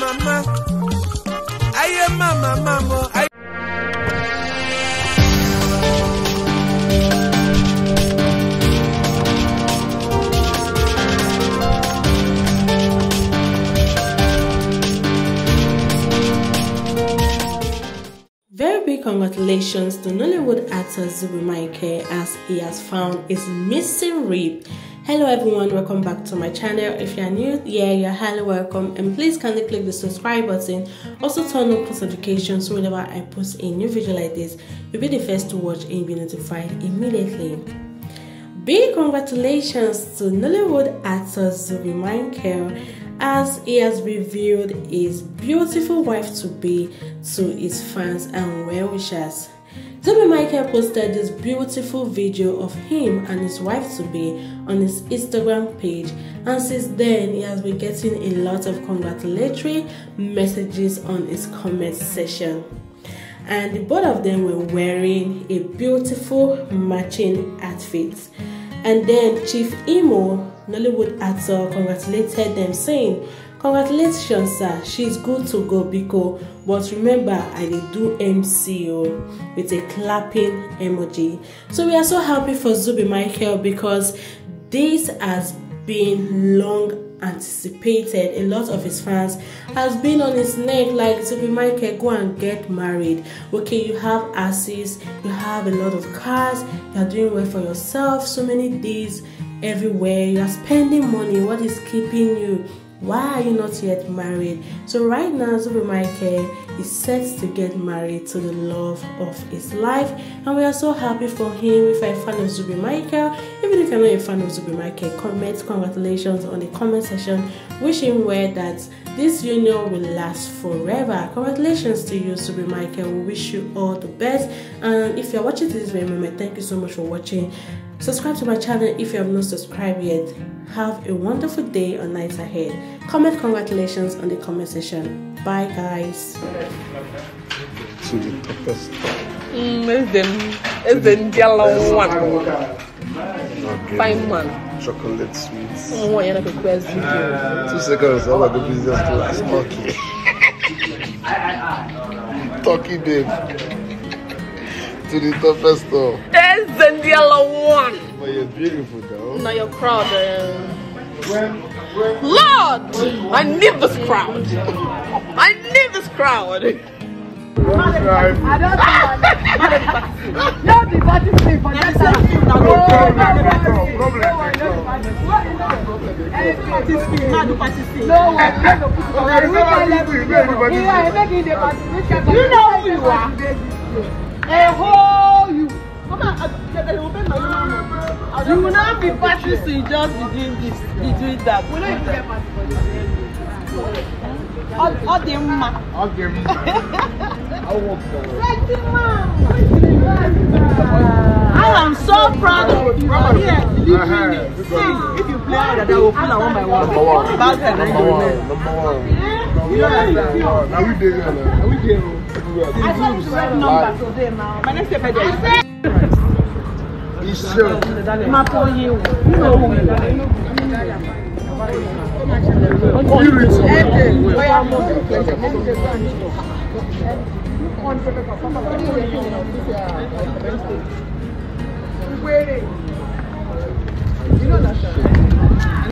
mama. Aye mama mama. Aye. Very big congratulations to Nollywood actor Zubby Michael as he has found his missing rib. Hello everyone, welcome back to my channel. If you are new here, you're highly welcome and please kindly click the subscribe button. Also turn on post notifications so whenever I post a new video like this, you'll be the first to watch and be notified immediately. Big congratulations to Nollywood actor Zubby Michael as he has revealed his beautiful wife to be to his fans and well wishers. Zubby Michael posted this beautiful video of him and his wife to be on his Instagram page, and since then he has been getting a lot of congratulatory messages on his comment section. And the both of them were wearing a beautiful matching outfit. And then Chief Imo, Nollywood actor, congratulated them, saying, Congratulations, sir. She's good to go, Biko. But remember, I did do MCO oh, with a clapping emoji. So we are so happy for Zubby Michael because this has been long anticipated. A lot of his fans has been on his neck like Zubby Michael, go and get married. Okay, you have asses, you have a lot of cars, you are doing well for yourself, so many days everywhere, you are spending money. What is keeping you? Why are you not yet married? So right now, Zubby Michael is set to get married to the love of his life, and we are so happy for him. If you're a fan of Zubby Michael, even if you're not a fan of Zubby Michael, comment congratulations on the comment section. Wish him well that this union will last forever. Congratulations to you, Zubby Michael. We wish you all the best. And if you're watching this very moment, thank you so much for watching. Subscribe to my channel if you have not subscribed yet. Have a wonderful day or night ahead. Comment congratulations on the comment section. Bye, guys. to the toughest. Mm, it's the it's the yellow one. Okay. Fine man. Chocolate sweets. Oh, you're not a quest video. Two seconds, all of the business class. Okay. Turkey babe. To the toughest store. It's the yellow one. But you're beautiful though. Now your crowd. Uh... Lord, I need this crowd. I need this crowd. Right. I don't think I'm not the party thing for that time. No Oh, problem, no no worry. problem, No no worry, problem. no worry. Eh, Party scheme, not the party scheme. No worry, no go put it on. Okay, We so can what let do you you do? You know. do Yeah, I party make it the party. Which kind of You know who you are. A whole you. Come on, uh, they will pay my mama. You will not be practicing just be doing this, be doing that. We don't even get party for this. All, all the ma. Okay. I walk down. I am so proud of you. Mama, Here, uh-huh. see, if you play that, I will pull out one by one. Number one. Back then, I Number know one. that. Number one. Yeah, now we did it. Now we did it. I saw the red number today now. My next step is He's sure. Ma for you. You know who you are. You read some. Wait. You know that.